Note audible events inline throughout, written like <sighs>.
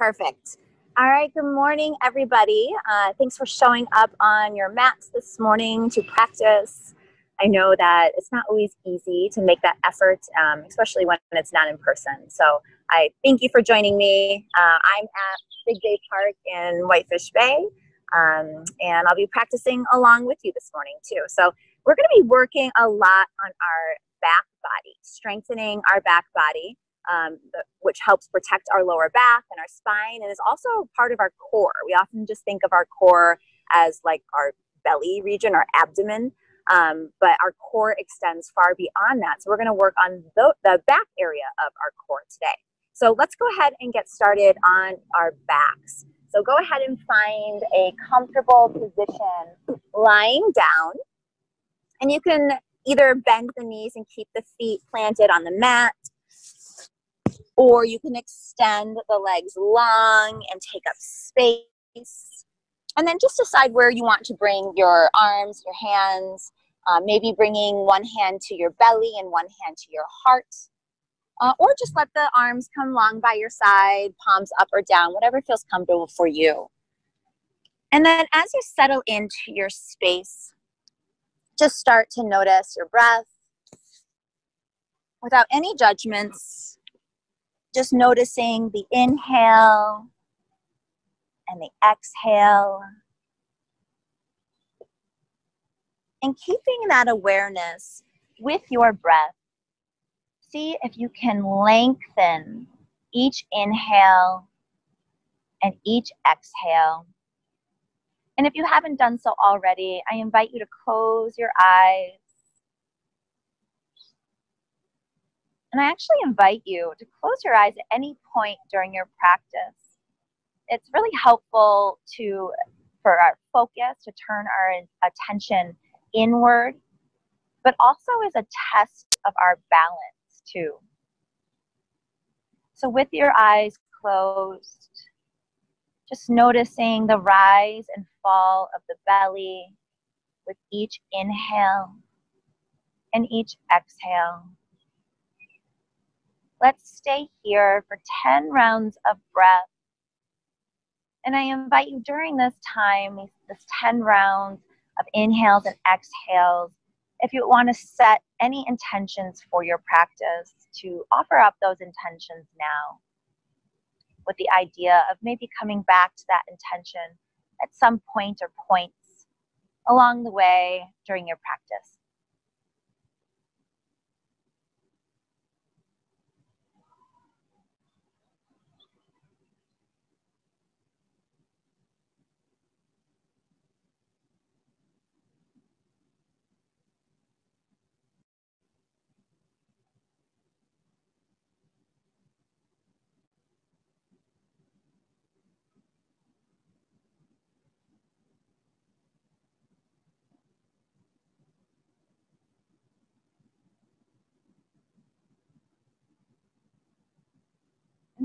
Perfect. All right, good morning, everybody. Uh, thanks for showing up on your mats this morning to practice. I know that it's not always easy to make that effort, um, especially when it's not in person. So I thank you for joining me. Uh, I'm at Big Bay Park in Whitefish Bay, um, and I'll be practicing along with you this morning too. So we're going to be working a lot on our back body, strengthening our back body um, which helps protect our lower back and our spine and is also part of our core. We often just think of our core as like our belly region our abdomen, um, but our core extends far beyond that. So we're going to work on the, the back area of our core today. So let's go ahead and get started on our backs. So go ahead and find a comfortable position lying down. And you can either bend the knees and keep the feet planted on the mat, or you can extend the legs long and take up space. And then just decide where you want to bring your arms, your hands, uh, maybe bringing one hand to your belly and one hand to your heart. Uh, or just let the arms come long by your side, palms up or down, whatever feels comfortable for you. And then as you settle into your space, just start to notice your breath without any judgments just noticing the inhale and the exhale. And keeping that awareness with your breath, see if you can lengthen each inhale and each exhale. And if you haven't done so already, I invite you to close your eyes And I actually invite you to close your eyes at any point during your practice. It's really helpful to for our focus to turn our attention inward, but also is a test of our balance too. So with your eyes closed, just noticing the rise and fall of the belly with each inhale and each exhale. Let's stay here for 10 rounds of breath. And I invite you during this time, this 10 rounds of inhales and exhales, if you want to set any intentions for your practice, to offer up those intentions now with the idea of maybe coming back to that intention at some point or points along the way during your practice.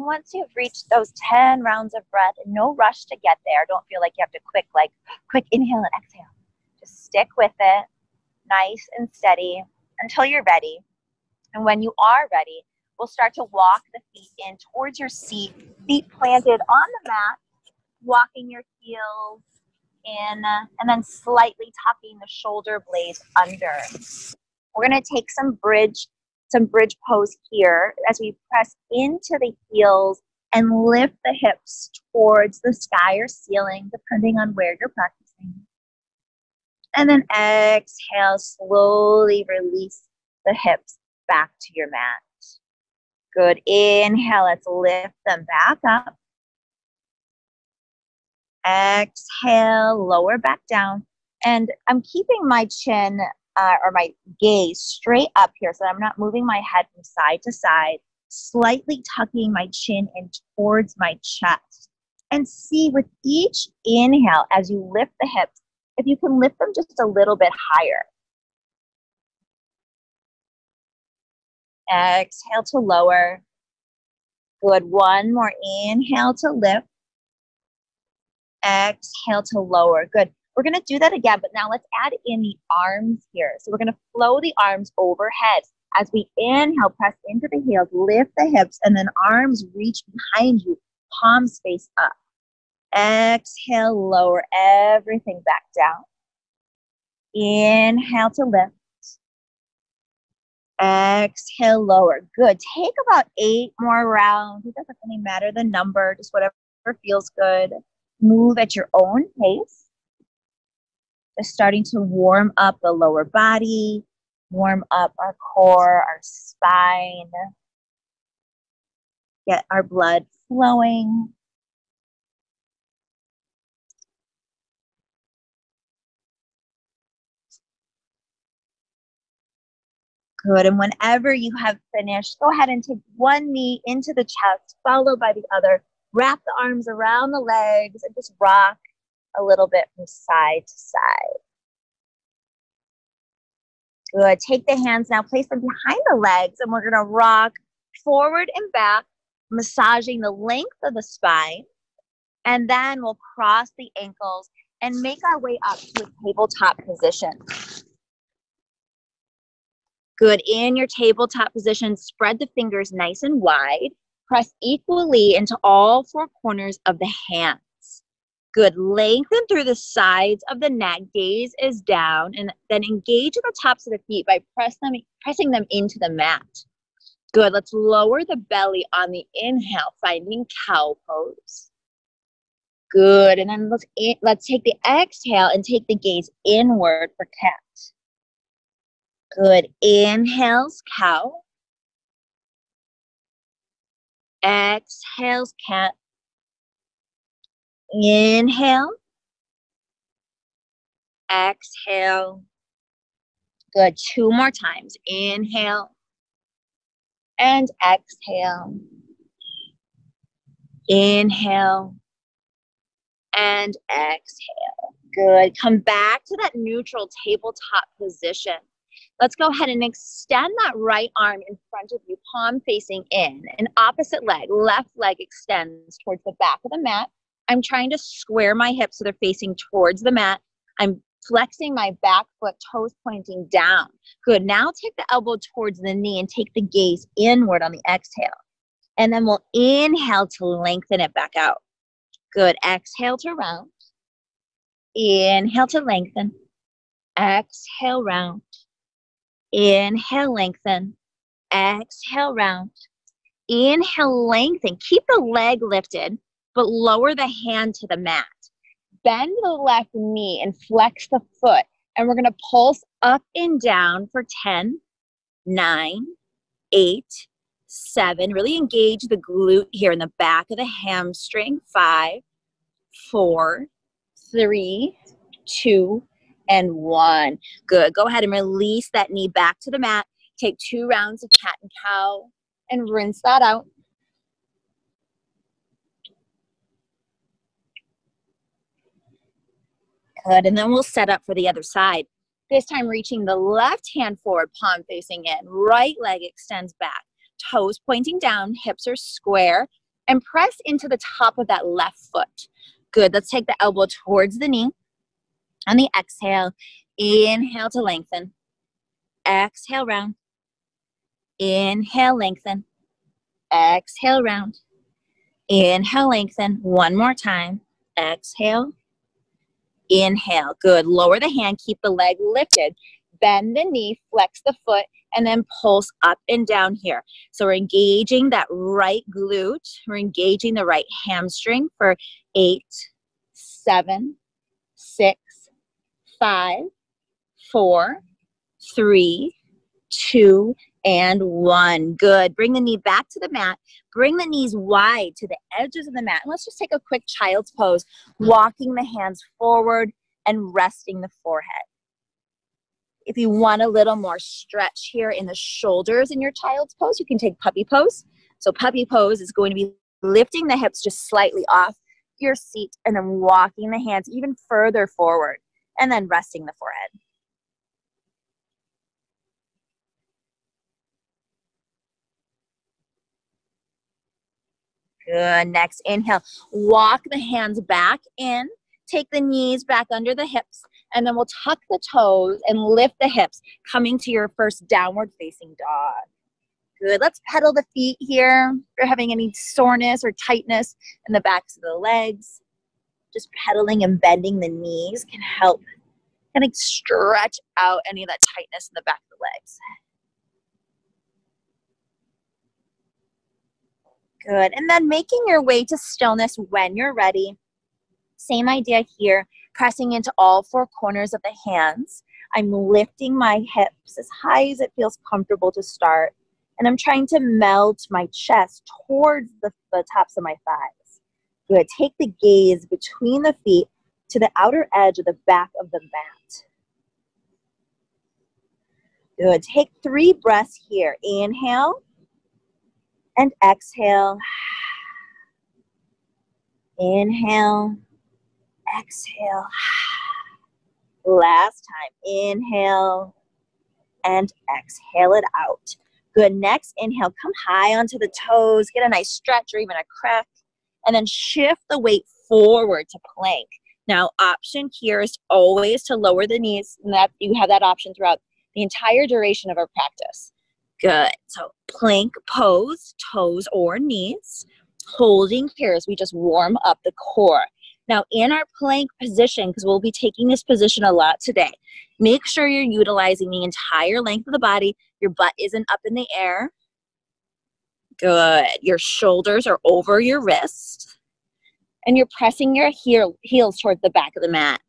Once you've reached those 10 rounds of breath, no rush to get there, don't feel like you have to quick, like, quick inhale and exhale. Just stick with it, nice and steady until you're ready. And when you are ready, we'll start to walk the feet in towards your seat, feet planted on the mat, walking your heels in, and then slightly tucking the shoulder blades under. We're going to take some bridge some bridge pose here as we press into the heels and lift the hips towards the sky or ceiling, depending on where you're practicing. And then exhale, slowly release the hips back to your mat. Good. Inhale, let's lift them back up. Exhale, lower back down. And I'm keeping my chin uh, or my gaze straight up here so I'm not moving my head from side to side, slightly tucking my chin in towards my chest. And see with each inhale as you lift the hips, if you can lift them just a little bit higher. Exhale to lower. Good. One more inhale to lift. Exhale to lower. Good. We're going to do that again, but now let's add in the arms here. So we're going to flow the arms overhead. As we inhale, press into the heels, lift the hips, and then arms reach behind you. palms face up. Exhale, lower everything back down. Inhale to lift. Exhale, lower. Good. Take about eight more rounds. It doesn't really matter the number, just whatever feels good. Move at your own pace. Just starting to warm up the lower body, warm up our core, our spine. Get our blood flowing. Good. And whenever you have finished, go ahead and take one knee into the chest, followed by the other. Wrap the arms around the legs and just rock a little bit from side to side. Good. Take the hands now, place them behind the legs, and we're going to rock forward and back, massaging the length of the spine. And then we'll cross the ankles and make our way up to a tabletop position. Good. In your tabletop position, spread the fingers nice and wide. Press equally into all four corners of the hands. Good. Lengthen through the sides of the neck. Gaze is down. And then engage the tops of the feet by press them, pressing them into the mat. Good. Let's lower the belly on the inhale, finding cow pose. Good. And then let's, let's take the exhale and take the gaze inward for cat. Good. Inhales, cow. Exhales, cat. Inhale. Exhale. Good. Two more times. Inhale. And exhale. Inhale. And exhale. Good. Come back to that neutral tabletop position. Let's go ahead and extend that right arm in front of you, palm facing in. An opposite leg, left leg extends towards the back of the mat. I'm trying to square my hips so they're facing towards the mat. I'm flexing my back foot, toes pointing down. Good. Now take the elbow towards the knee and take the gaze inward on the exhale. And then we'll inhale to lengthen it back out. Good. Exhale to round. Inhale to lengthen. Exhale, round. Inhale, lengthen. Exhale, round. Inhale, lengthen. Keep the leg lifted, but lower the hand to the mat. Bend the left knee and flex the foot. And we're going to pulse up and down for 10, 9, 8, 7. Really engage the glute here in the back of the hamstring. 5, 4, 3, 2, and one. Good. Go ahead and release that knee back to the mat. Take two rounds of cat and cow and rinse that out. Good. And then we'll set up for the other side. This time reaching the left hand forward, palm facing in. Right leg extends back. Toes pointing down, hips are square. And press into the top of that left foot. Good. Let's take the elbow towards the knee. On the exhale, inhale to lengthen. Exhale, round. Inhale, lengthen. Exhale, round. Inhale, lengthen. One more time. Exhale. Inhale. Good. Lower the hand. Keep the leg lifted. Bend the knee. Flex the foot. And then pulse up and down here. So we're engaging that right glute. We're engaging the right hamstring for eight, seven, six, five, four, three, two, and one. Good. Bring the knee back to the mat. Bring the knees wide to the edges of the mat. And let's just take a quick child's pose, walking the hands forward and resting the forehead. If you want a little more stretch here in the shoulders in your child's pose, you can take puppy pose. So puppy pose is going to be lifting the hips just slightly off your seat and then walking the hands even further forward and then resting the forehead. Good. Next, inhale. Walk the hands back in. Take the knees back under the hips. And then we'll tuck the toes and lift the hips, coming to your first downward facing dog. Good. Let's pedal the feet here. If you're having any soreness or tightness in the backs of the legs, just pedaling and bending the knees can help kind of stretch out any of that tightness in the back of the legs. Good. And then making your way to stillness when you're ready. Same idea here, pressing into all four corners of the hands. I'm lifting my hips as high as it feels comfortable to start. And I'm trying to melt my chest towards the, the tops of my thighs. Good. Take the gaze between the feet to the outer edge of the back of the mat. Good. Take three breaths here. Inhale and exhale. Inhale, exhale. Last time. Inhale and exhale it out. Good. Next inhale, come high onto the toes, get a nice stretch or even a crack, and then shift the weight forward to plank. Now, option here is always to lower the knees, and that you have that option throughout the entire duration of our practice. Good. So plank pose, toes or knees, holding here as we just warm up the core. Now, in our plank position, because we'll be taking this position a lot today, make sure you're utilizing the entire length of the body. Your butt isn't up in the air. Good. Your shoulders are over your wrist. And you're pressing your heel, heels towards the back of the mat.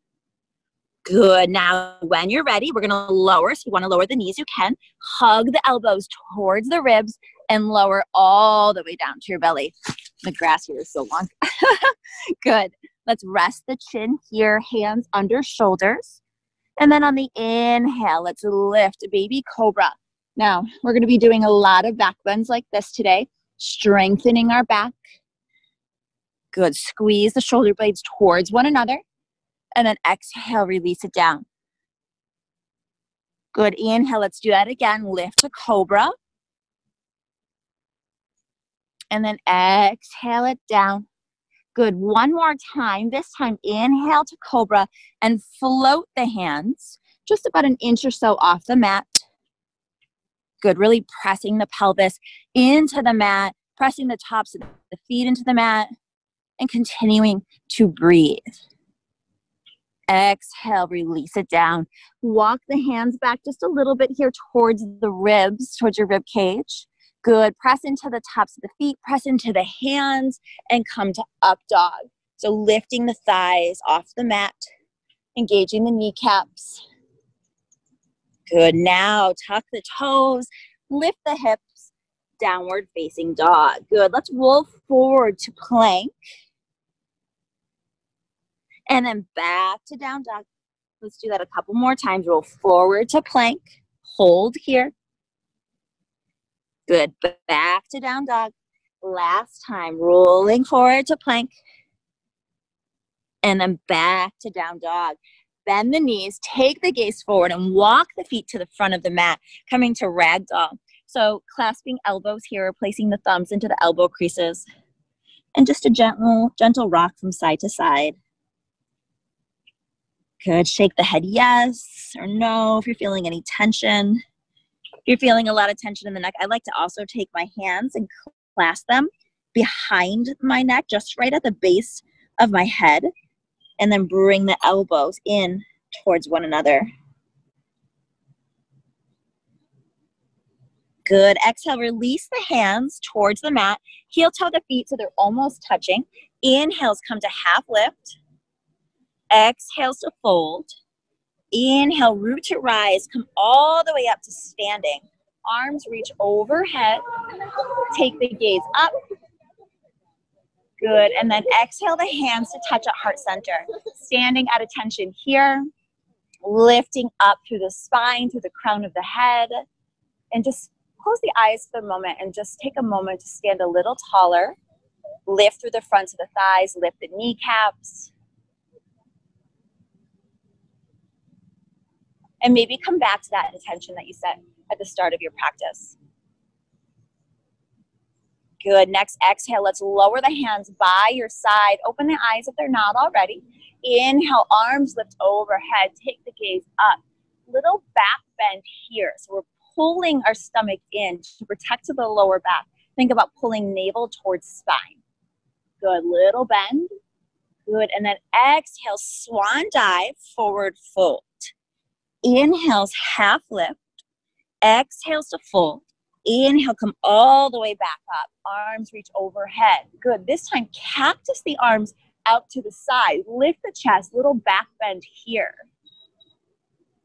Good. Now, when you're ready, we're going to lower. So you want to lower the knees, you can. Hug the elbows towards the ribs and lower all the way down to your belly. The grass here is so long. <laughs> Good. Let's rest the chin here, hands under shoulders. And then on the inhale, let's lift baby cobra. Now, we're going to be doing a lot of back bends like this today, strengthening our back. Good. Squeeze the shoulder blades towards one another and then exhale, release it down. Good. Inhale. Let's do that again. Lift to cobra. And then exhale it down. Good. One more time. This time, inhale to cobra and float the hands just about an inch or so off the mat. Good. Really pressing the pelvis into the mat, pressing the tops of the feet into the mat, and continuing to breathe. Exhale, release it down. Walk the hands back just a little bit here towards the ribs, towards your rib cage. Good. Press into the tops of the feet, press into the hands, and come to up dog. So lifting the thighs off the mat, engaging the kneecaps. Good. Now tuck the toes, lift the hips, downward facing dog. Good. Let's roll forward to plank and then back to down dog. Let's do that a couple more times. Roll forward to plank. Hold here. Good. Back to down dog. Last time. Rolling forward to plank. And then back to down dog. Bend the knees, take the gaze forward, and walk the feet to the front of the mat, coming to ragdoll. So clasping elbows here, placing the thumbs into the elbow creases, and just a gentle, gentle rock from side to side. Good. Shake the head yes or no if you're feeling any tension. If you're feeling a lot of tension in the neck, I like to also take my hands and clasp them behind my neck, just right at the base of my head, and then bring the elbows in towards one another. Good. Exhale, release the hands towards the mat. Heel toe the feet so they're almost touching. Inhales come to half lift. Exhale to fold. Inhale, root to rise. Come all the way up to standing. Arms reach overhead. Take the gaze up. Good. And then exhale the hands to touch at heart center. Standing at attention here. Lifting up through the spine, through the crown of the head. And just close the eyes for a moment and just take a moment to stand a little taller. Lift through the fronts of the thighs, lift the kneecaps. And maybe come back to that intention that you set at the start of your practice. Good. Next exhale, let's lower the hands by your side. Open the eyes if they're not already. Inhale, arms lift overhead. Take the gaze up. Little back bend here. So we're pulling our stomach in to protect the lower back. Think about pulling navel towards spine. Good, little bend. Good, and then exhale, swan dive, forward fold. Inhales, half lift. Exhales to fold. Inhale, come all the way back up. Arms reach overhead. Good. This time, cactus the arms out to the side. Lift the chest, little back bend here.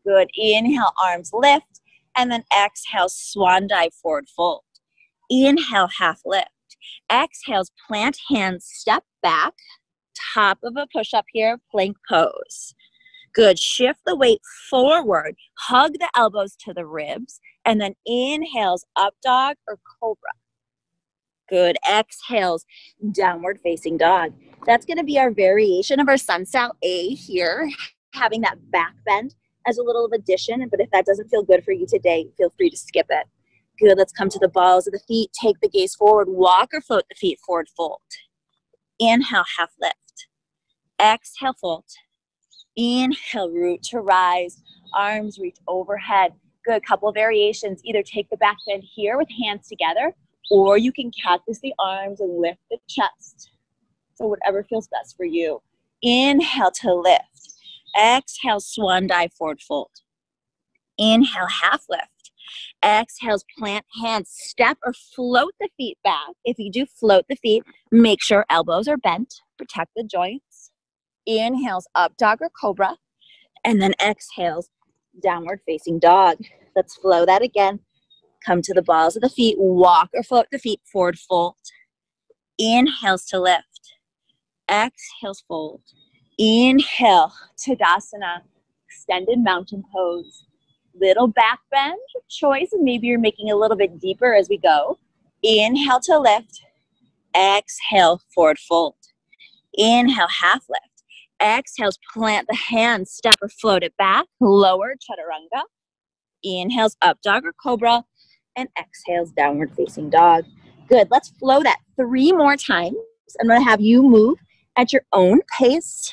Good. Inhale, arms lift. And then exhale, swan dive, forward fold. Inhale, half lift. Exhales, plant hands, step back. Top of a push up here, plank pose. Good. Shift the weight forward. Hug the elbows to the ribs. And then inhales, up dog or cobra. Good. Exhales, downward facing dog. That's going to be our variation of our Sunsal A here, having that back bend as a little of addition. But if that doesn't feel good for you today, feel free to skip it. Good. Let's come to the balls of the feet. Take the gaze forward. Walk or float the feet forward, fold. Inhale, half lift. Exhale, fold. Inhale, root to rise. Arms reach overhead. Good. Couple of variations. Either take the back bend here with hands together, or you can cactus the arms and lift the chest. So whatever feels best for you. Inhale to lift. Exhale, swan dive forward fold. Inhale, half lift. Exhales, plant hands, step or float the feet back. If you do float the feet, make sure elbows are bent, protect the joints. Inhales, up dog or cobra. And then exhales, downward facing dog. Let's flow that again. Come to the balls of the feet, walk or float the feet forward, fold. Inhales to lift. Exhales, fold. Inhale, Tadasana, extended mountain pose. Little back bend choice, and maybe you're making a little bit deeper as we go. Inhale to lift. Exhale, forward fold. Inhale, half lift. Exhales, plant the hands, step or float it back. Lower, chaturanga. Inhales, up dog or cobra. And exhales, downward facing dog. Good. Let's flow that three more times. I'm going to have you move at your own pace.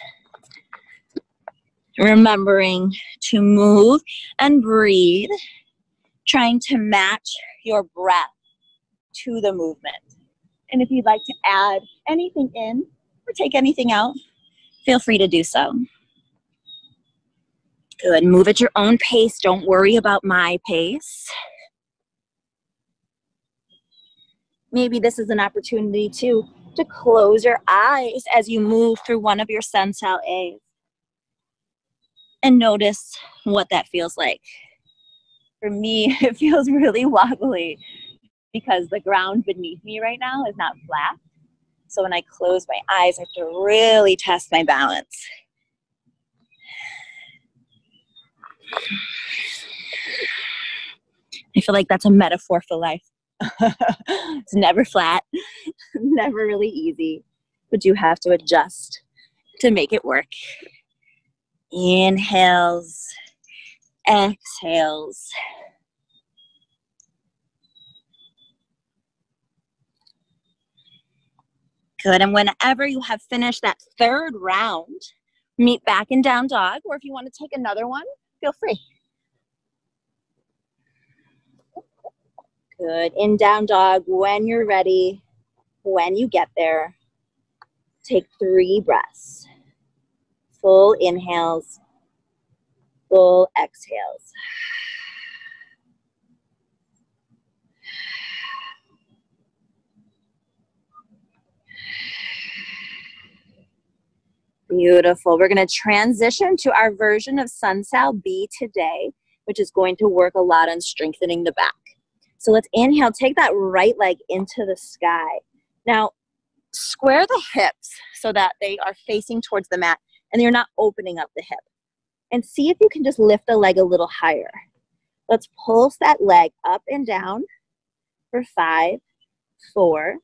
Remembering to move and breathe, trying to match your breath to the movement. And if you'd like to add anything in or take anything out, feel free to do so. Good. Move at your own pace. Don't worry about my pace. Maybe this is an opportunity to to close your eyes as you move through one of your Sunsal A's and notice what that feels like. For me, <laughs> it feels really wobbly because the ground beneath me right now is not flat. So when I close my eyes, I have to really test my balance. I feel like that's a metaphor for life. <laughs> it's never flat, <laughs> never really easy, but you have to adjust to make it work. Inhales, exhales. Good. And whenever you have finished that third round, meet back in down dog, or if you want to take another one, feel free. Good. In down dog, when you're ready, when you get there, take three breaths. Full inhales, full exhales. Beautiful. We're going to transition to our version of Sunsal B today, which is going to work a lot on strengthening the back. So let's inhale, take that right leg into the sky. Now, square the hips so that they are facing towards the mat and you're not opening up the hip. And see if you can just lift the leg a little higher. Let's pulse that leg up and down for five, four,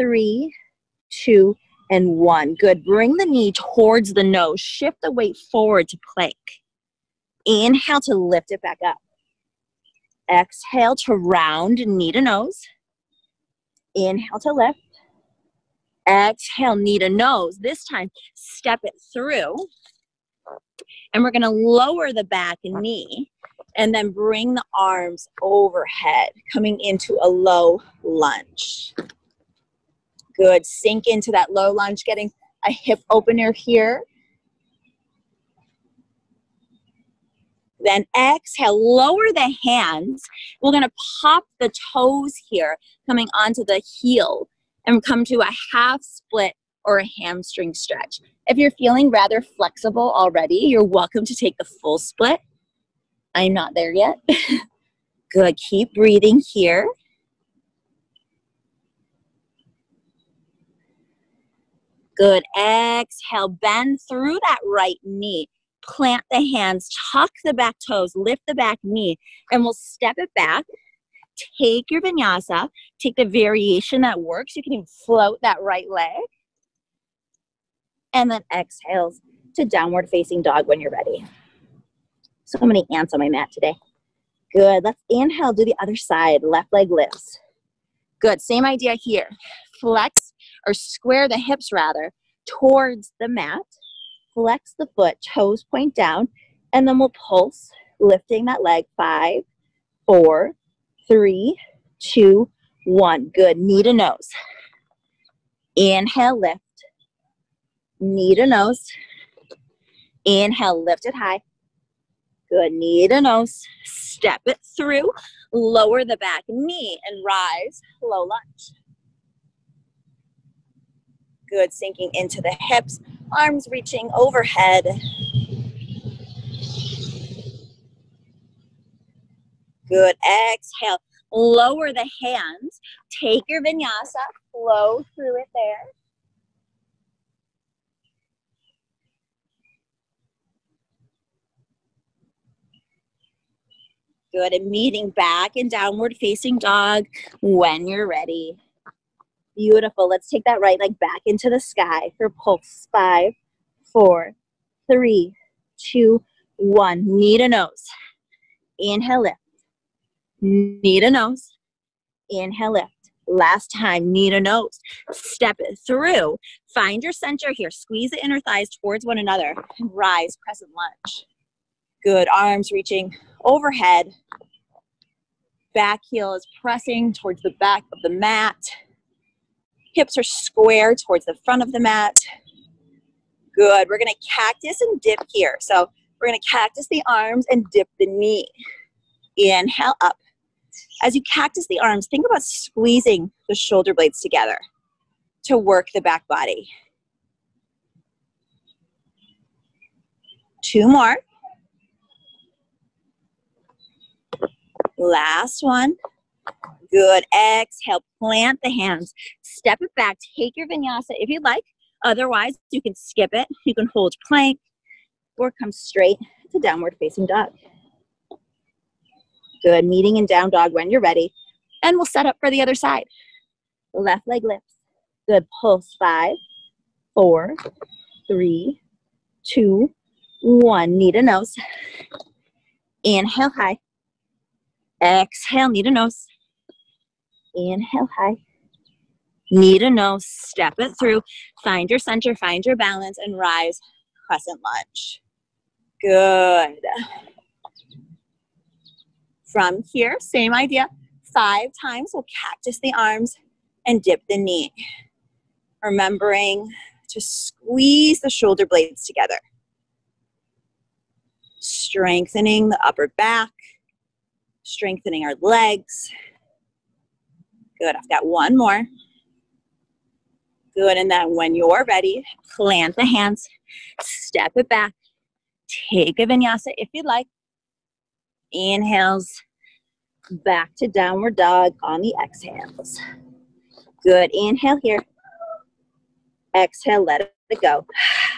three, two, and one. Good. Bring the knee towards the nose. Shift the weight forward to plank. Inhale to lift it back up. Exhale to round knee to nose. Inhale to lift. Exhale, knee to nose. This time, step it through. And we're going to lower the back knee And then bring the arms overhead, coming into a low lunge. Good. Sink into that low lunge, getting a hip opener here. Then exhale, lower the hands. We're gonna pop the toes here, coming onto the heel, and come to a half split or a hamstring stretch. If you're feeling rather flexible already, you're welcome to take the full split. I'm not there yet. <laughs> Good, keep breathing here. Good, exhale, bend through that right knee. Plant the hands, tuck the back toes, lift the back knee, and we'll step it back. Take your vinyasa, take the variation that works. You can even float that right leg. And then exhales to downward facing dog when you're ready. So many ants on my mat today. Good. Let's inhale, do the other side. Left leg lifts. Good. Same idea here. Flex or square the hips rather towards the mat. Flex the foot, toes point down, and then we'll pulse, lifting that leg. Five, four, three, two, one. Good. Knee to nose. Inhale, lift. Knee to nose. Inhale, lift it high. Good. Knee to nose. Step it through. Lower the back knee and rise. Low lunge. Good. Sinking into the hips. Arms reaching overhead. Good. Exhale. Lower the hands. Take your vinyasa. Flow through it there. Good. And meeting back in downward facing dog when you're ready. Beautiful. Let's take that right leg back into the sky for pulse. Five, four, three, two, one. Knee to nose. Inhale, lift. Knee to nose. Inhale, lift. Last time, knee to nose. Step it through. Find your center here. Squeeze the inner thighs towards one another and rise, crescent lunge. Good. Arms reaching overhead. Back heel is pressing towards the back of the mat. Hips are square towards the front of the mat. Good. We're going to cactus and dip here. So we're going to cactus the arms and dip the knee. Inhale up. As you cactus the arms, think about squeezing the shoulder blades together to work the back body. Two more. Last one. Good. Exhale. Plant the hands. Step it back. Take your vinyasa if you'd like. Otherwise, you can skip it. You can hold plank or come straight to downward facing dog. Good. Meeting in down dog when you're ready. And we'll set up for the other side. Left leg lifts. Good. Pulse. Five, four, three, two, one. Knee to nose. Inhale high. Exhale, knee to nose. Inhale high. Knee to nose, step it through. Find your center, find your balance, and rise crescent lunge. Good. From here, same idea. Five times, we'll cactus the arms and dip the knee. Remembering to squeeze the shoulder blades together. Strengthening the upper back strengthening our legs. Good, I've got one more. Good, and then when you're ready, plant the hands, step it back, take a vinyasa if you'd like. Inhales, back to downward dog on the exhales. Good, inhale here. Exhale, let it go.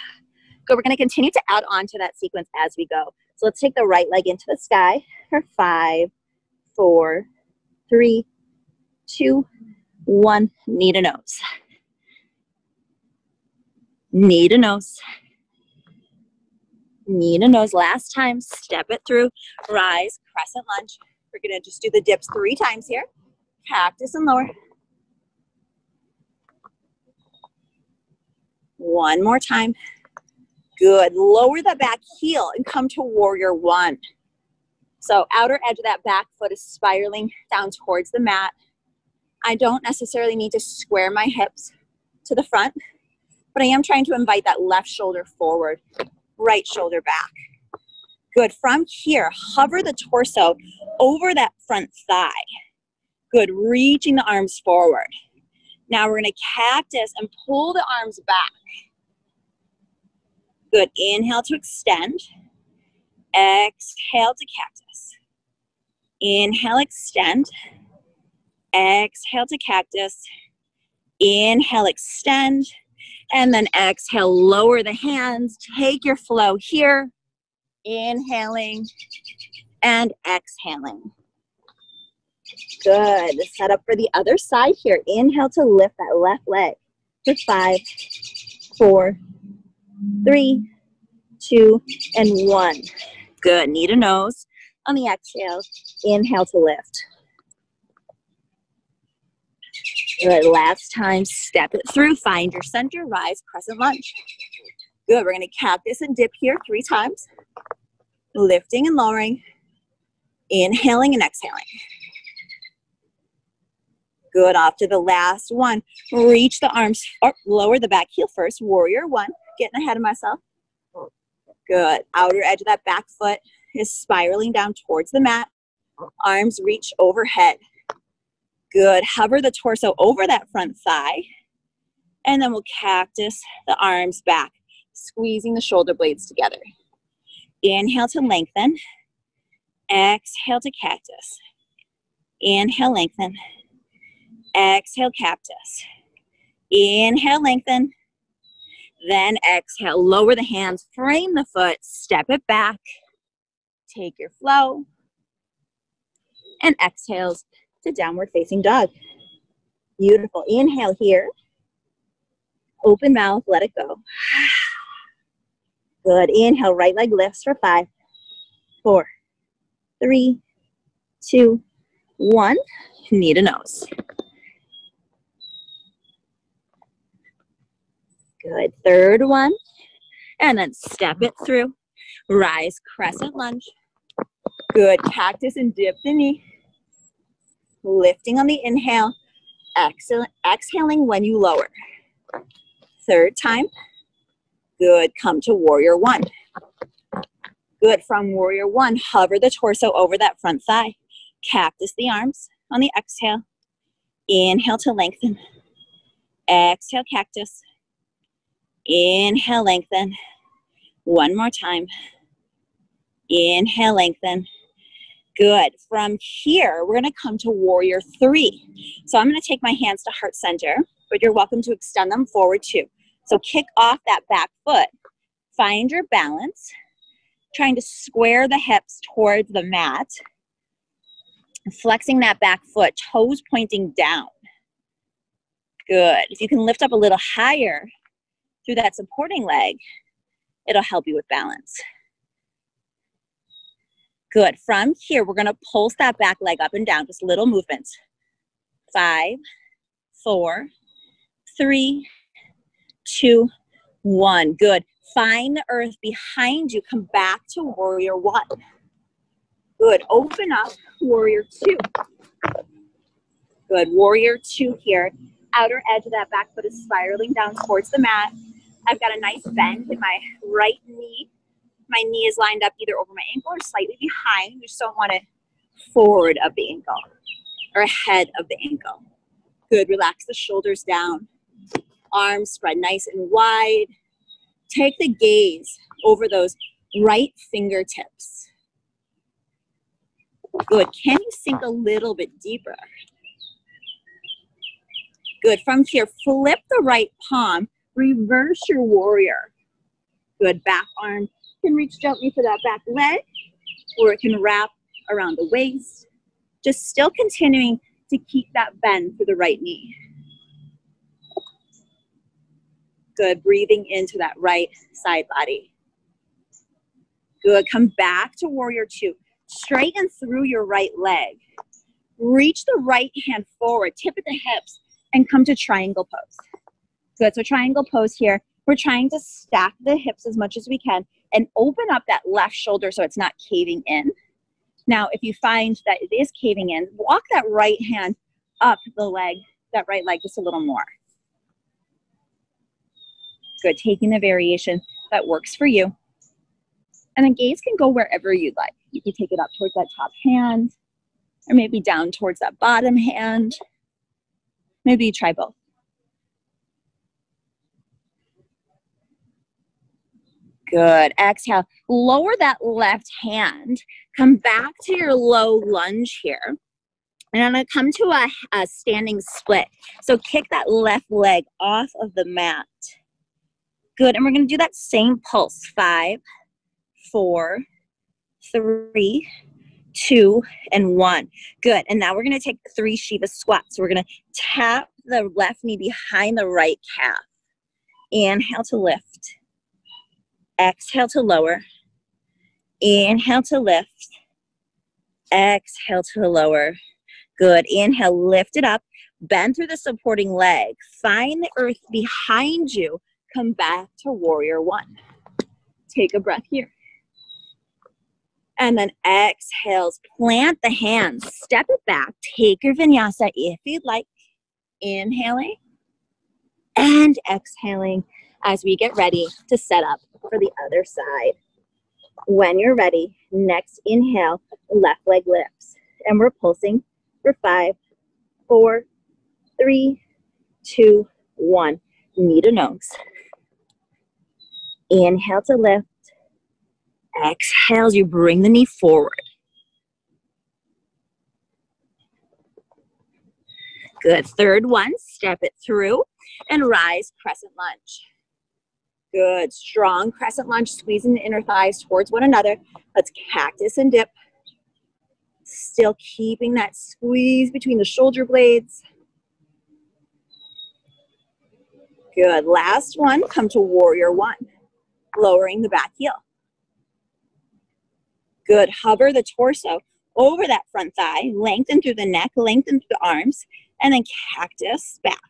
<sighs> Good, we're gonna continue to add on to that sequence as we go. So let's take the right leg into the sky for five, four, three, two, one. Knee to nose. Knee to nose. Knee to nose. Last time, step it through. Rise, crescent lunge. We're gonna just do the dips three times here. Cactus and lower. One more time. Good. Lower the back heel and come to warrior one. So outer edge of that back foot is spiraling down towards the mat. I don't necessarily need to square my hips to the front, but I am trying to invite that left shoulder forward, right shoulder back. Good. From here, hover the torso over that front thigh. Good. Reaching the arms forward. Now we're going to cactus and pull the arms back. Good. Inhale to extend. Exhale to cactus. Inhale, extend. Exhale to cactus. Inhale, extend. And then exhale, lower the hands. Take your flow here. Inhaling and exhaling. Good. Set up for the other side here. Inhale to lift that left leg for five, four, three, two, and one. Good. Knee to nose. On the exhale, inhale to lift. Good. Last time, step it through. Find your center, rise, crescent lunge. Good. We're going to cactus and dip here three times. Lifting and lowering. Inhaling and exhaling. Good. Off to the last one. Reach the arms, or lower the back heel first. Warrior one. Getting ahead of myself. Good. Outer edge of that back foot is spiraling down towards the mat. Arms reach overhead. Good. Hover the torso over that front thigh. And then we'll cactus the arms back, squeezing the shoulder blades together. Inhale to lengthen. Exhale to cactus. Inhale, lengthen. Exhale, cactus. Inhale, lengthen. Then exhale, lower the hands, frame the foot, step it back. Take your flow. And exhales to downward facing dog. Beautiful. Inhale here. Open mouth, let it go. <sighs> Good. Inhale, right leg lifts for five, four, three, two, one. Knee to nose. Good. Third one. And then step it through. Rise, crescent lunge. Good. Cactus and dip the knee. Lifting on the inhale. Exhaling when you lower. Third time. Good. Come to warrior one. Good. From warrior one, hover the torso over that front thigh. Cactus the arms on the exhale. Inhale to lengthen. Exhale, cactus. Inhale, lengthen. One more time. Inhale, lengthen. Good. From here, we're going to come to warrior three. So I'm going to take my hands to heart center, but you're welcome to extend them forward too. So kick off that back foot. Find your balance, trying to square the hips towards the mat. Flexing that back foot, toes pointing down. Good. If you can lift up a little higher, through that supporting leg, it'll help you with balance. Good. From here, we're going to pulse that back leg up and down, just little movements. Five, four, three, two, one. Good. Find the earth behind you. Come back to warrior one. Good. Open up warrior two. Good. Warrior two here. Outer edge of that back foot is spiraling down towards the mat. I've got a nice bend in my right knee. My knee is lined up either over my ankle or slightly behind. You just don't want it forward of the ankle or ahead of the ankle. Good. Relax the shoulders down. Arms spread nice and wide. Take the gaze over those right fingertips. Good. Can you sink a little bit deeper? Good. From here, flip the right palm Reverse your warrior. Good. Back arm can reach gently for that back leg, or it can wrap around the waist. Just still continuing to keep that bend for the right knee. Good. Breathing into that right side body. Good. Come back to warrior two. Straighten through your right leg. Reach the right hand forward, tip at the hips, and come to triangle pose. Good, so triangle pose here. We're trying to stack the hips as much as we can and open up that left shoulder so it's not caving in. Now, if you find that it is caving in, walk that right hand up the leg, that right leg just a little more. Good, taking the variation that works for you. And then gaze can go wherever you'd like. You can take it up towards that top hand, or maybe down towards that bottom hand. Maybe you try both. Good. Exhale. Lower that left hand. Come back to your low lunge here. And I'm going to come to a, a, standing split. So kick that left leg off of the mat. Good. And we're going to do that same pulse. Five, four, three, two, and one. Good. And now we're going to take three Shiva squats. So we're going to tap the left knee behind the right calf. Inhale to lift. Exhale to lower. Inhale to lift. Exhale to lower. Good. Inhale, lift it up. Bend through the supporting leg. Find the earth behind you. Come back to warrior one. Take a breath here. And then exhales. Plant the hands. Step it back. Take your vinyasa if you'd like. Inhaling and exhaling as we get ready to set up for the other side. When you're ready, next inhale, left leg lifts. And we're pulsing for five, four, three, two, one. Knee to nose. Inhale to lift. Exhale you bring the knee forward. Good. Third one, step it through and rise crescent lunge. Good. Strong crescent lunge, squeezing the inner thighs towards one another. Let's cactus and dip. Still keeping that squeeze between the shoulder blades. Good. Last one, come to warrior one. Lowering the back heel. Good. Hover the torso over that front thigh. Lengthen through the neck, lengthen through the arms, and then cactus back.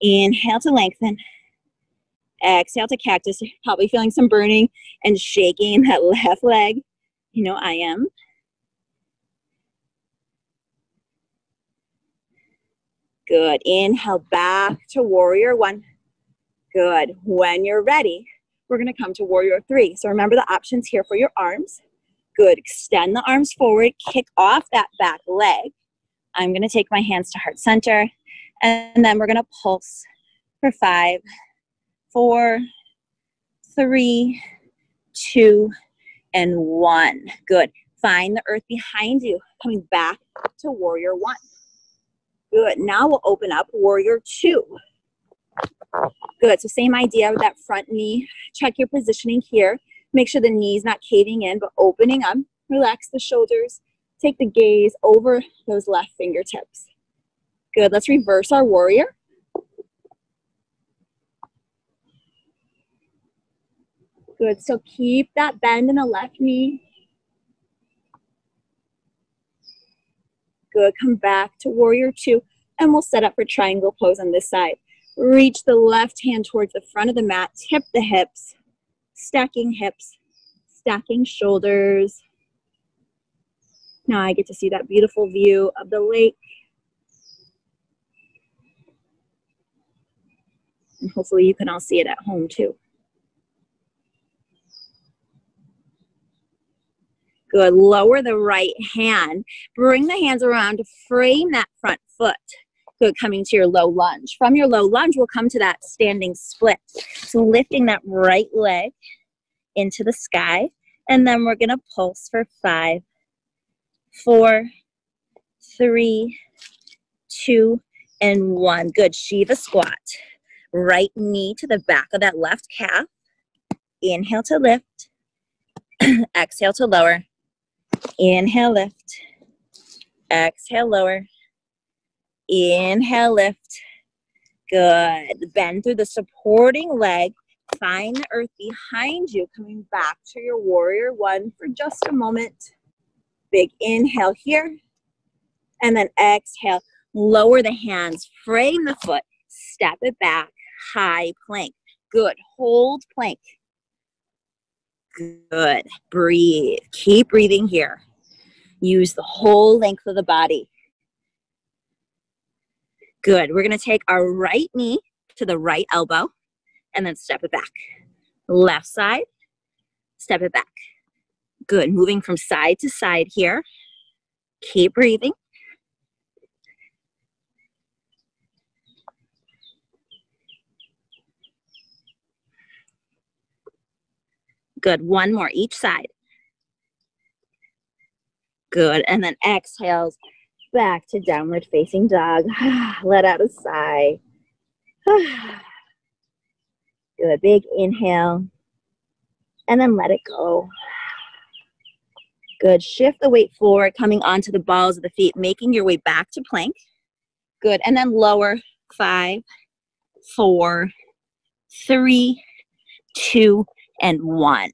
Inhale to lengthen. Exhale to cactus. <laughs> Probably feeling some burning and shaking in that <laughs> left leg. You know I am. Good. Inhale back to warrior one. Good. When you're ready, we're going to come to warrior three. So remember the options here for your arms. Good. Extend the arms forward. Kick off that back leg. I'm going to take my hands to heart center. And then we're going to pulse for five, four, three, two, and one. Good. Find the earth behind you, coming back to warrior one. Good. Now we'll open up warrior two. Good. So same idea with that front knee. Check your positioning here. Make sure the knee's not caving in, but opening up. Relax the shoulders. Take the gaze over those left fingertips. Good. Let's reverse our warrior. Good. So keep that bend in the left knee. Good. Come back to warrior two. And we'll set up for triangle pose on this side. Reach the left hand towards the front of the mat. Tip the hips. Stacking hips. Stacking shoulders. Now I get to see that beautiful view of the lake. And hopefully you can all see it at home too. Good. Lower the right hand. Bring the hands around to frame that front foot. Good. Coming to your low lunge. From your low lunge, we'll come to that standing split. So lifting that right leg into the sky. And then we're going to pulse for five, four, three, two, and one. Good. Shiva squat. Right knee to the back of that left calf. Inhale to lift. <clears throat> Exhale to lower. Inhale, lift. Exhale, lower. Inhale, lift. Good. Bend through the supporting leg. Find the earth behind you. Coming back to your warrior one for just a moment. Big inhale here. And then exhale. Lower the hands. Frame the foot. Step it back. High plank. Good. Hold plank. Good. Breathe. Keep breathing here. Use the whole length of the body. Good. We're going to take our right knee to the right elbow and then step it back. Left side, step it back. Good. Moving from side to side here. Keep breathing. Good. One more each side. Good. And then exhales back to downward facing dog. <sighs> Let out a sigh. <sighs> Do a big inhale and then let it go. Good. Shift the weight forward, coming onto the balls of the feet, making your way back to plank. Good. And then lower. Five, four, three, two, and one.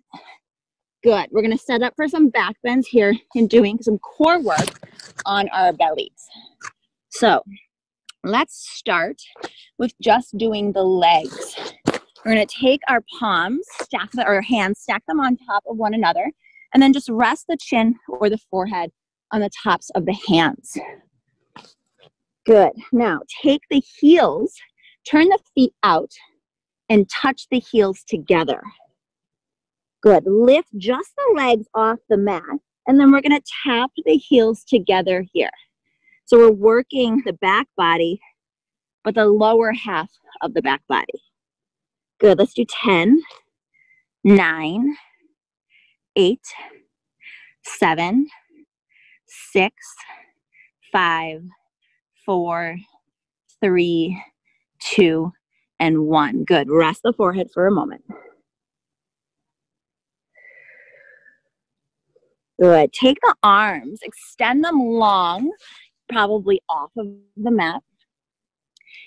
Good. We're going to set up for some back bends here and doing some core work on our bellies. So let's start with just doing the legs. We're going to take our palms, stack the, our hands, stack them on top of one another, and then just rest the chin or the forehead on the tops of the hands. Good. Now take the heels, turn the feet out, and touch the heels together. Good. Lift just the legs off the mat. And then we're going to tap the heels together here. So we're working the back body, but the lower half of the back body. Good. Let's do 10, 9, 8, 7, 6, 5, 4, 3, 2, and 1. Good. Rest the forehead for a moment. Good. Take the arms, extend them long, probably off of the mat.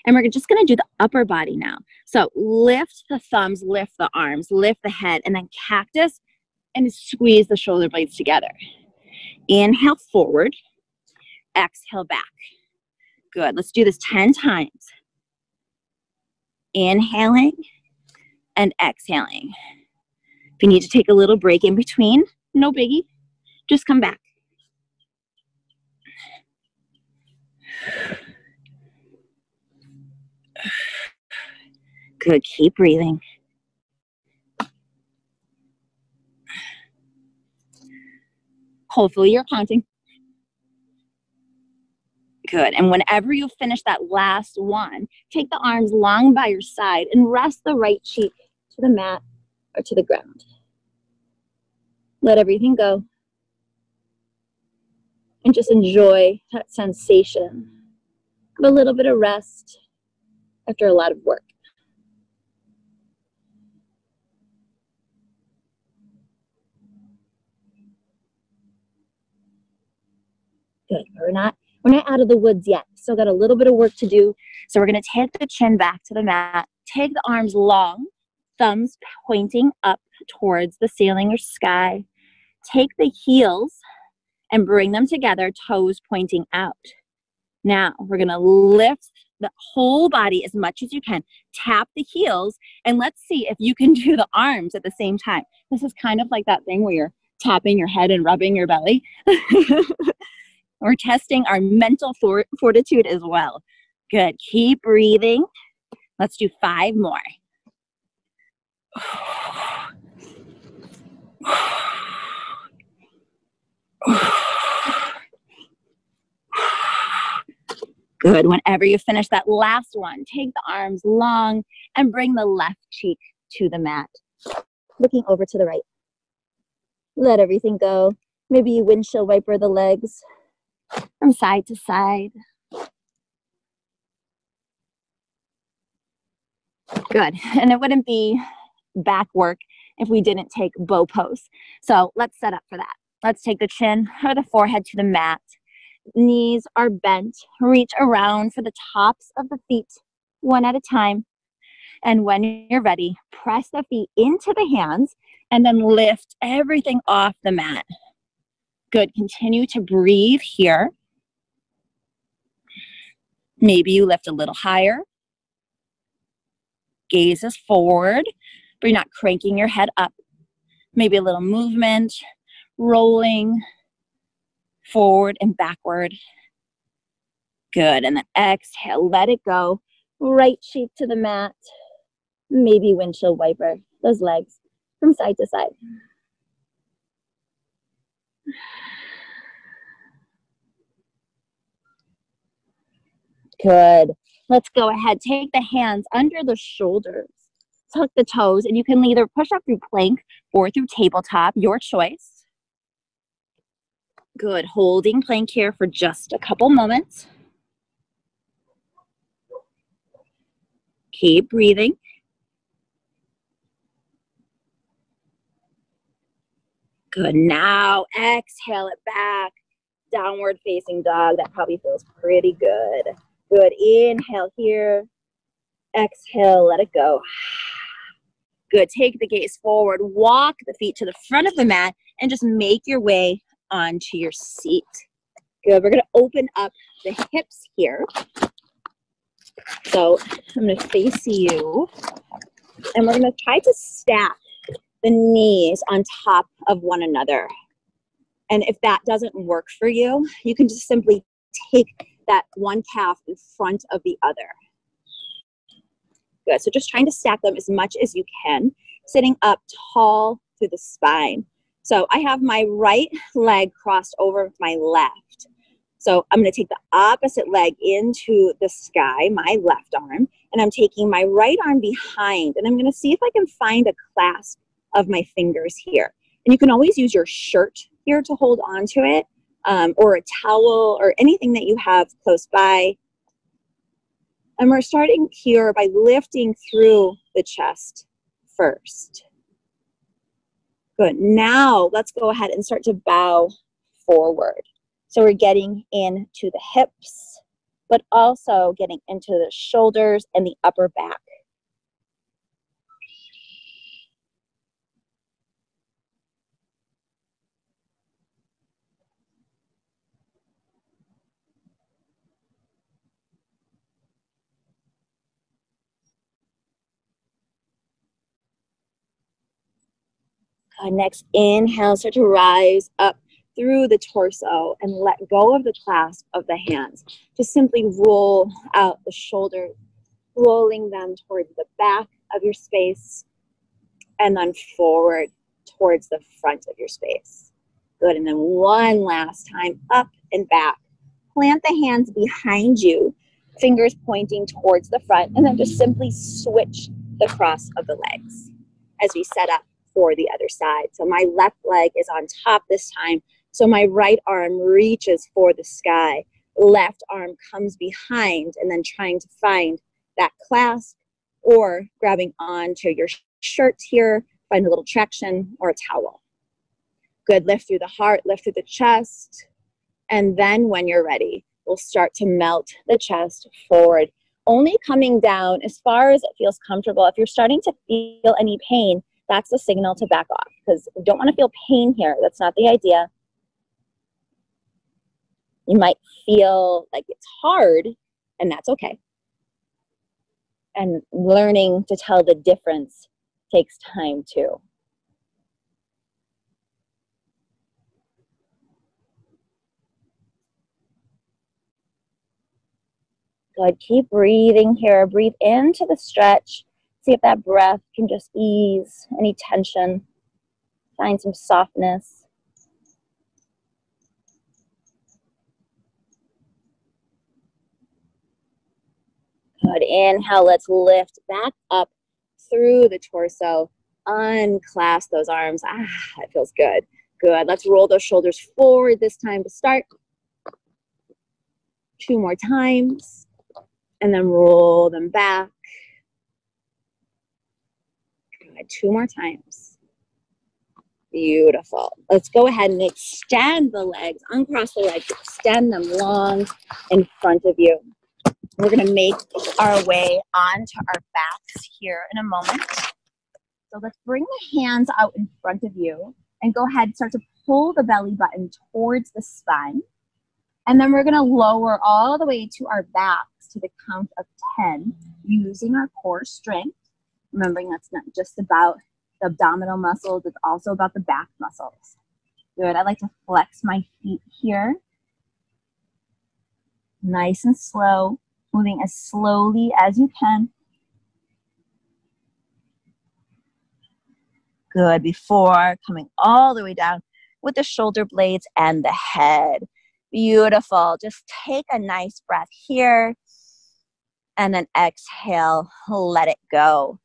And we're just going to do the upper body now. So lift the thumbs, lift the arms, lift the head, and then cactus and squeeze the shoulder blades together. Inhale forward, exhale back. Good. Let's do this 10 times. Inhaling and exhaling. If you need to take a little break in between, no biggie. Just come back. Good. Keep breathing. Hopefully, you're counting. Good. And whenever you finish that last one, take the arms long by your side and rest the right cheek to the mat or to the ground. Let everything go and just enjoy that sensation of a little bit of rest after a lot of work. Good. We're not we're not out of the woods yet. Still got a little bit of work to do. So we're going to take the chin back to the mat. Take the arms long, thumbs pointing up towards the ceiling or sky. Take the heels and bring them together, toes pointing out. Now we're going to lift the whole body as much as you can. Tap the heels and let's see if you can <laughs> do the arms at the same time. This is kind of like that thing where you're tapping your head and rubbing your belly. <laughs> we're testing our mental for- fortitude as well. Good. Keep breathing. Let's do five more. <sighs> <sighs> <sighs> Good. Whenever you finish that last one, take the arms long and bring the left cheek to the mat. Looking over to the right. Let everything go. Maybe you windshield wiper the legs from side to side. Good. <laughs> And it wouldn't be back work if we didn't take bow pose. So let's set up for that. Let's take the chin or the forehead to the mat knees are bent. Reach around for the tops of the feet one at a time. And when you're ready, press the feet into the hands and then lift everything off the mat. Good. Continue to breathe here. Maybe you lift a little higher. Gaze is forward, but you're not cranking your head up. Maybe a little movement, rolling, forward and backward. Good. And then exhale, let it go. Right cheek to the mat. Maybe windshield wiper those legs from side to side. Good. Let's go ahead. Take the hands under the shoulders. Tuck the toes, and you can either push up through plank or through tabletop, your choice. Good. Holding plank here for just a couple moments. Keep breathing. Good. Now exhale it back. Downward facing dog. That probably feels pretty good. Good. Inhale here. Exhale, let it go. Good. Take the gaze forward. Walk the feet to the front of the mat and just make your way onto your seat. Good. We're going to open up the hips here. So I'm going to face you. And we're going to try to stack the knees on top of one another. And if that doesn't work for you, you can just simply take that one calf in front of the other. Good. So just trying to stack them as much as you can, sitting up tall through the spine. So I have my right leg crossed over my left. So I'm going to take the opposite leg into the sky, my left arm, and I'm taking my right arm behind, and I'm going to see if I can find a clasp of my fingers here. And you can always use your shirt here to hold on to it, um, or a towel, or anything that you have close by. And we're starting here by lifting through the chest first. Good. Now let's go ahead and start to bow forward. So we're getting into the hips, but also getting into the shoulders and the upper back. Uh, next, inhale, start to rise up through the torso and let go of the clasp of the hands. Just simply roll out the shoulders, rolling them towards the back of your space and then forward towards the front of your space. Good. And then one last time up and back. Plant the hands behind you, fingers pointing towards the front, and then just simply switch the cross of the legs as we set up for the other side. So my left leg is on top this time. So my right arm reaches for the sky. Left arm comes behind and then trying to find that clasp or grabbing onto your shirt here, find a little traction or a towel. Good, lift through the heart, lift through the chest. And then when you're ready, we'll start to melt the chest forward, only coming down as far as it feels comfortable. If you're starting to feel any pain, that's a signal to back off because we don't want to feel pain here. That's not the idea. You might feel like it's hard, and that's okay. And learning to tell the difference takes time too. Good. Keep breathing here. Breathe into the stretch See if that breath can just ease any tension, find some softness. Good. Inhale, let's lift back up through the torso. Unclasp those arms. Ah, that feels good. Good. Let's roll those shoulders forward this time to start. Two more times. And then roll them back two more times. Beautiful. Let's go ahead and extend the legs, uncross the legs, extend them long in front of you. We're going to make our way onto our backs here in a moment. So let's bring the hands out in front of you and go ahead and start to pull the belly button towards the spine. And then we're going to lower all the way to our backs to the count of 10 using our core strength remembering that's not just about the abdominal muscles, it's also about the back muscles. Good. I like to flex my feet here. Nice and slow, moving as slowly as you can. Good. Before coming all the way down with the shoulder blades and the head. Beautiful. Just take a nice breath here and then exhale, let it go.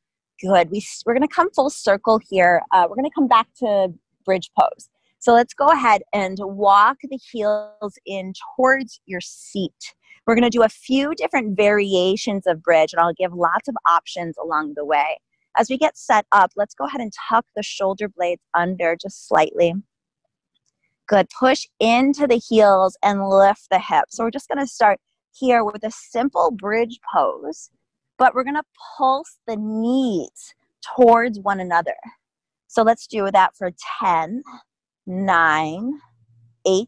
Good. We, we're going to come full circle here. Uh, we're going to come back to bridge pose. So let's go ahead and walk the heels in towards your seat. We're going to do a few different variations of bridge, and I'll give lots of options along the way. As we get set up, let's go ahead and tuck the shoulder blades under just slightly. Good. Push into the heels and lift the hips. So we're just going to start here with a simple bridge pose, but we're going to pulse the knees towards one another. So let's do that for 10, 9, 8,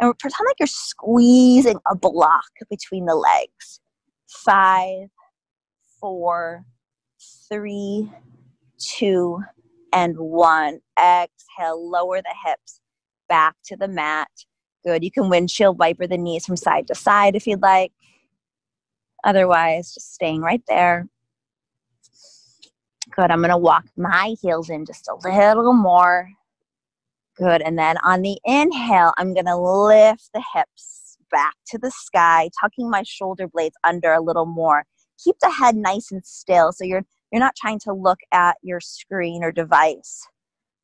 and pretend like you're squeezing a block between the legs. Five, four, three, two, and one. Exhale, lower the hips back to the mat. Good. You can windshield wiper the knees from side to side if you'd like. Otherwise, just staying right there. Good. I'm going to walk my heels in just a little more. Good. And then on the inhale, I'm going to lift the hips back to the sky, tucking my shoulder blades under a little more. Keep the head nice and still so you're you're not trying to look at your screen or device.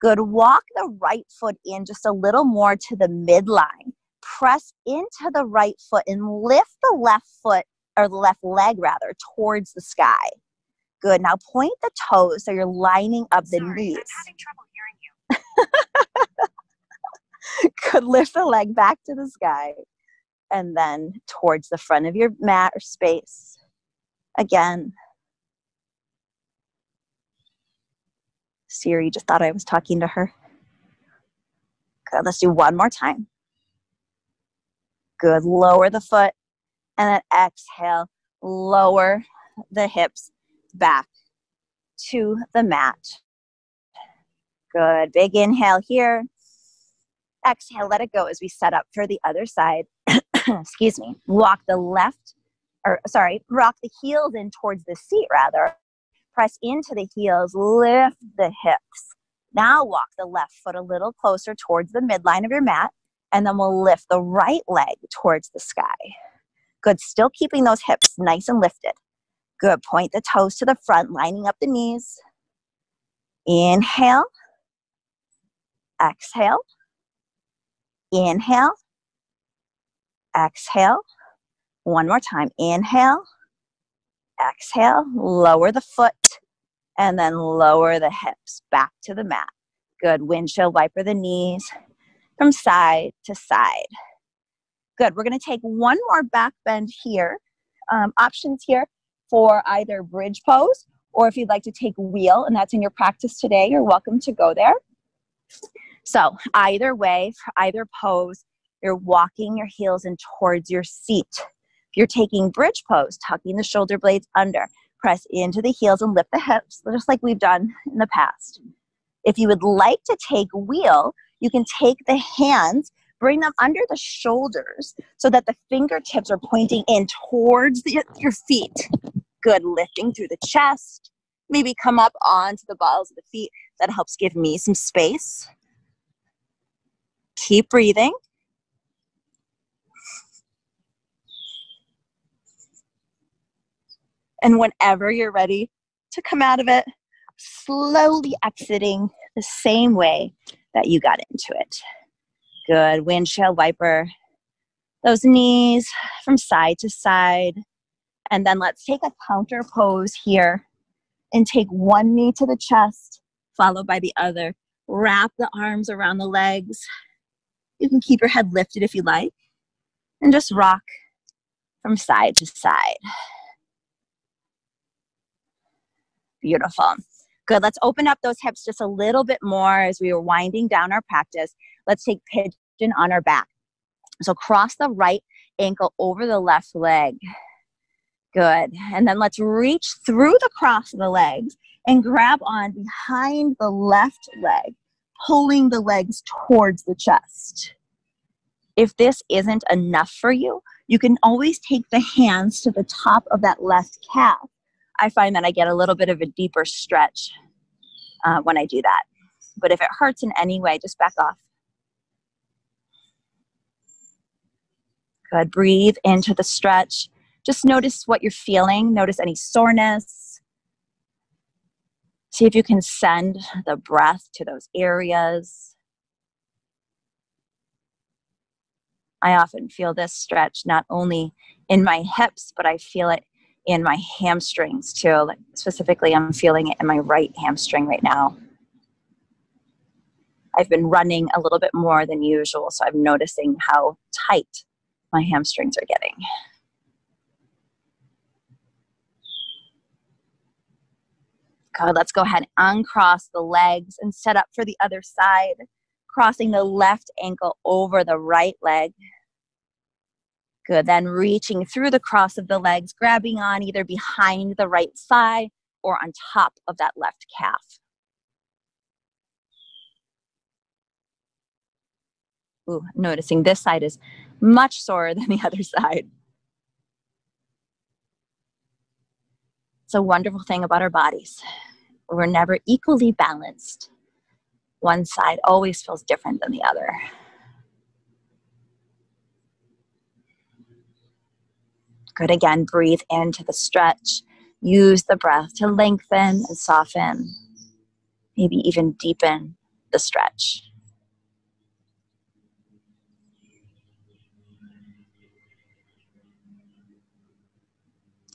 Good. Walk the right foot in just a little more to the midline. Press into the right foot and lift the left foot or the left leg rather towards the sky. Good. Now point the toes so you're lining up the Sorry, knees. I'm having trouble hearing you. <laughs> Good. Lift the leg back to the sky and then towards the front of your mat or space. Again. Siri just thought I was talking to her. Good. Let's do one more time. Good. Lower the foot and then exhale. Lower the hips back to the mat. Good. Big inhale here. Exhale, let it go as we set up for the other side. <coughs> Excuse me. Walk the left, or sorry, rock the heels in towards the seat rather. Press into the heels, lift the hips. Now walk the left foot a little closer towards the midline of your mat, and then we'll lift the right leg towards the sky. Good. Still keeping those hips nice and lifted. Good. Point the toes to the front, lining up the knees. Inhale. Exhale. Inhale. Exhale. One more time. Inhale. Exhale. Lower the foot and then lower the hips back to the mat. Good. Windshield wiper the knees from side to side. Good. We're going to take one more back bend here. Um, options here for either bridge pose or if you'd like to take wheel and that's in your practice today, you're welcome to go there. So, either way, for either pose, you're walking your heels in towards your seat. If you're taking bridge pose, tucking the shoulder blades under, press into the heels and lift the hips, just like we've done in the past. If you would like to take wheel, you can take the hands, bring them under the shoulders so that the fingertips are pointing in towards the, your feet. Good, lifting through the chest. Maybe come up onto the balls of the feet. That helps give me some space. Keep breathing. And whenever you're ready to come out of it, slowly exiting the same way that you got into it. Good. Windshield wiper those knees from side to side. And then let's take a counter pose here and take one knee to the chest, followed by the other. Wrap the arms around the legs. You can keep your head lifted if you like, and just rock from side to side. Beautiful. Good. Let's open up those hips just a little bit more as we are winding down our practice. Let's take pigeon on our back. So cross the right ankle over the left leg. Good. And then let's reach through the cross of the legs and grab on behind the left leg. pulling the legs towards the chest. If this isn't enough for you, you can always take the hands to the top of that left calf. I find that I get a little bit of a deeper stretch uh, when I do that. But if it hurts in any way, just back off. Good. Breathe into the stretch. Just notice what you're feeling. Notice any soreness. See if you can send the breath to those areas. I often feel this stretch not only in my hips, but I feel it in my hamstrings too. Like specifically, I'm feeling it in my right hamstring right now. I've been running a little bit more than usual, so I'm noticing how tight my hamstrings are getting. Good, let's go ahead and uncross the legs and set up for the other side, crossing the left ankle over the right leg. Good, then reaching through the cross of the legs, grabbing on either behind the right thigh or on top of that left calf. Ooh, noticing this side is much sorer than the <laughs> other side. It's a wonderful thing about our bodies. We're never equally balanced. One side always feels different than the other. Good again, breathe into the stretch. Use the breath to lengthen and soften, maybe even deepen the stretch.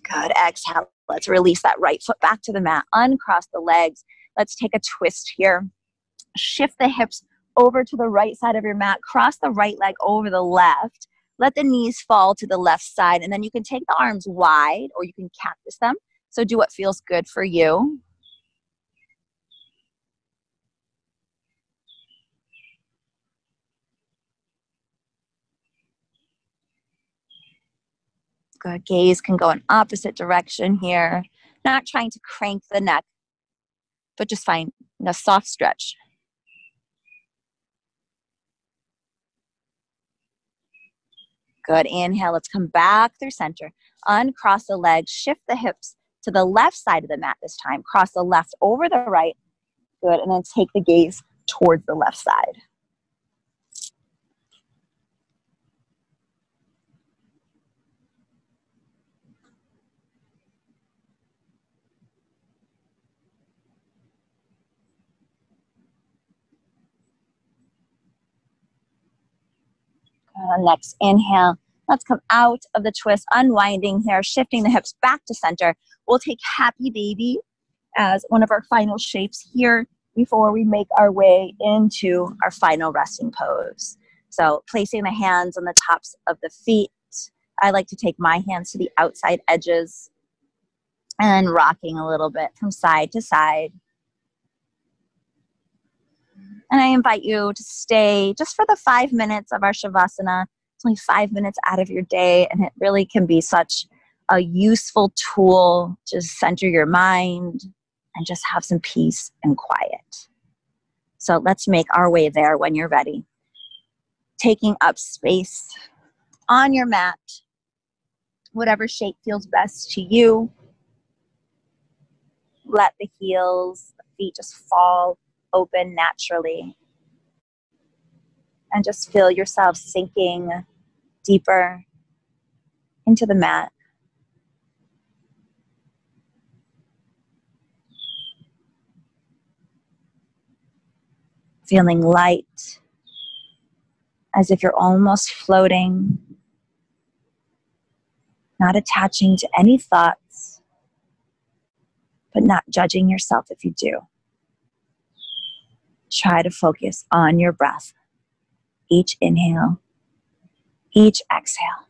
Good. Exhale. Let's release that right foot back to the mat. Uncross the legs. Let's take a twist here. Shift the hips over to the right side of your mat. Cross the right leg over the left. Let the knees fall to the left side. And then you can take the arms wide or you can cactus them. So do what feels good for you. Gaze can go in opposite direction here. Not trying to crank the neck, but just find a soft stretch. Good. Inhale. Let's come back through center. Uncross the legs. Shift the hips to the left side of the mat this time. Cross the left over the right. Good. And then take the gaze towards the left side. Uh, next inhale. Let's come out of the twist, unwinding here, shifting the hips back to center. We'll take happy baby as one of our final shapes here before we make our way into our final resting pose. So placing the hands on the tops of the feet. I like to take my hands to the outside edges and rocking a little bit from side to side. And I invite you to stay just for the five minutes of our Shavasana. It's only five minutes out of your day, and it really can be such a useful tool to center your mind and just have some peace and quiet. So let's make our way there when you're ready. Taking up space on your mat, whatever shape feels best to you. Let the heels, the feet just fall open naturally. And just feel yourself sinking deeper into the mat. Feeling light, as if you're almost floating, not attaching to any thoughts, but not judging yourself if you do try to focus on your breath. Each inhale, each exhale.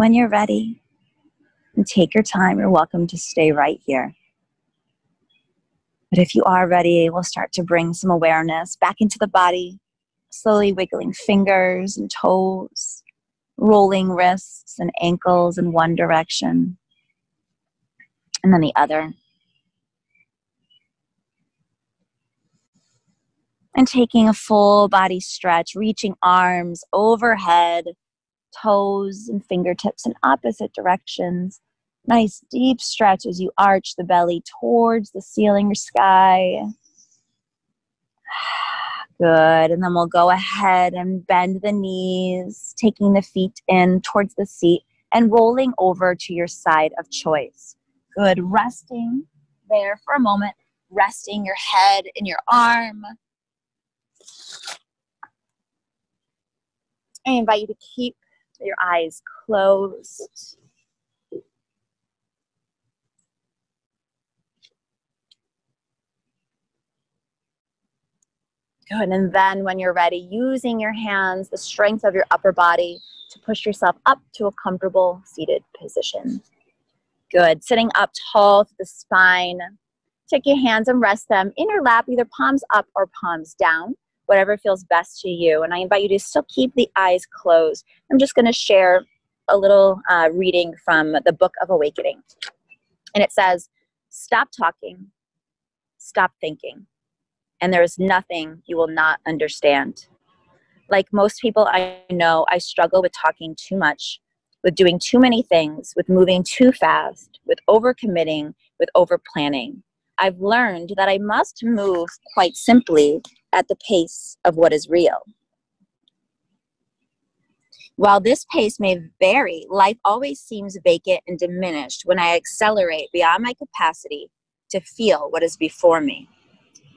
When you're ready, and take your time, you're welcome to stay right here. But if you are ready, we'll start to bring some awareness back into the body, slowly wiggling fingers and toes, rolling wrists and ankles in one direction, and then the other. And taking a full body stretch, reaching arms overhead, toes and fingertips in opposite directions. Nice deep stretch as you arch the belly towards the ceiling or sky. <sighs> Good. And then we'll go ahead and bend the knees, taking the feet in towards the seat and rolling over to your side of choice. Good. Resting there for a moment, resting your head in your arm. I invite you to keep your eyes closed. Good. And then when you're ready, using your hands, the strength of your upper body to push yourself up to a comfortable seated position. Good. Sitting up tall to the spine. Take your hands and rest them in your lap, either palms up or palms down, whatever feels best to you. And I invite you to still keep the eyes closed. I'm just going to share a little uh, reading from the Book of Awakening. And it says, Stop talking, stop thinking and there is nothing you will not understand. Like most people I know, I struggle with talking too much, with doing too many things, with moving too fast, with overcommitting, with overplanning. I've learned that I must move quite simply at the pace of what is real. While this pace may vary, life always seems vacant and diminished when I accelerate beyond my capacity to feel what is before me.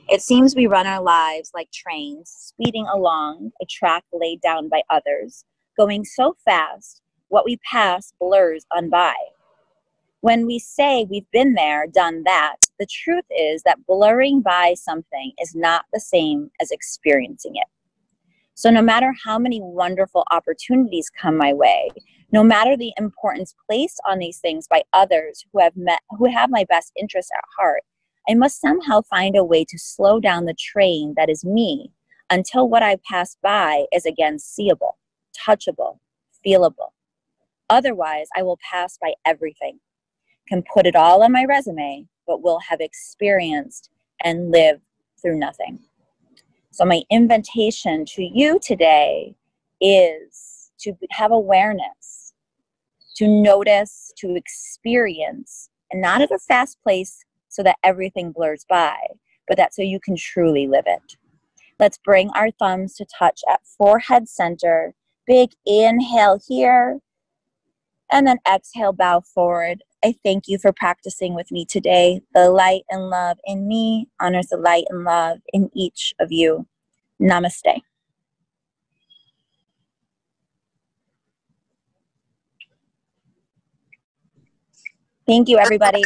It seems we run our lives like trains, speeding along a track laid down by others, going so fast, what we pass blurs on by. When we say we've been there, done that, the truth is that blurring by something is not the same as experiencing it. So, no matter how many wonderful opportunities come my way, no matter the importance placed on these things by others who have met, who have my best interests at heart, I must somehow find a way to slow down the train that is me until what I pass by is again seeable, touchable, feelable. Otherwise, I will pass by everything, can put it all on my resume, but will have experienced and lived through nothing. So, my invitation to you today is to have awareness, to notice, to experience, and not at a fast pace so that everything blurs by, but that so you can truly live it. Let's bring our thumbs to touch at forehead center. Big inhale here. And then exhale, bow forward. I thank you for practicing with me today. The light and love in me honors the light and love in each of you. Namaste. Thank you, everybody.